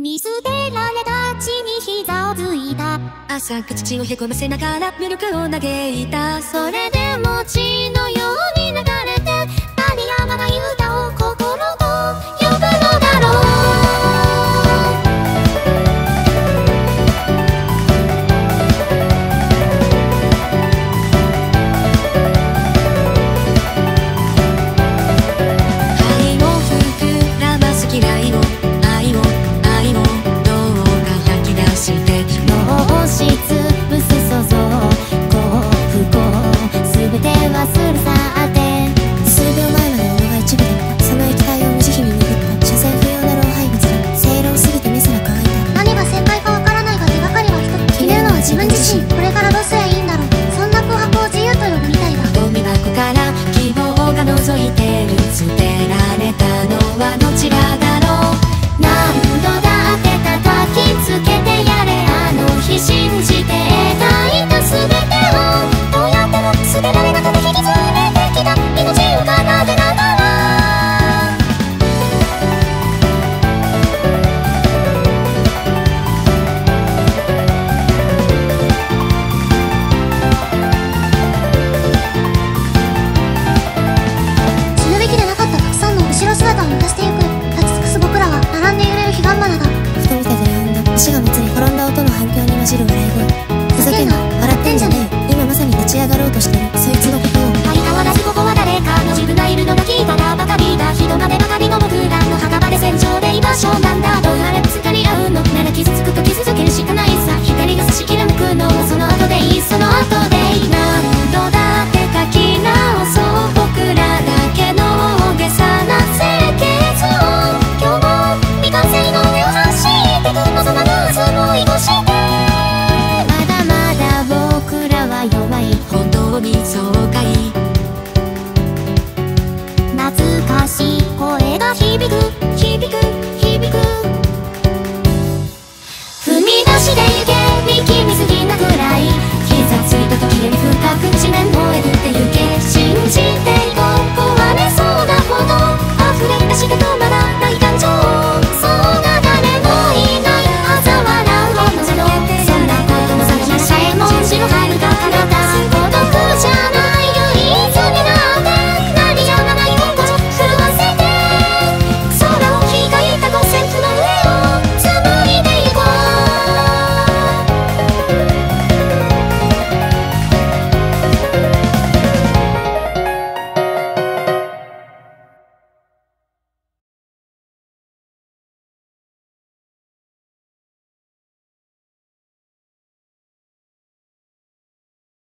見捨てられた地に膝をついた。朝口をへこませながらミ力を嘆いた。それでも血のよ 나도 지 が満たしてゆく立ち尽くす僕らは並んで揺れる彼岸花だ。ふと見た全員の足がもに転んだ音の反響に混じる笑い声。そうか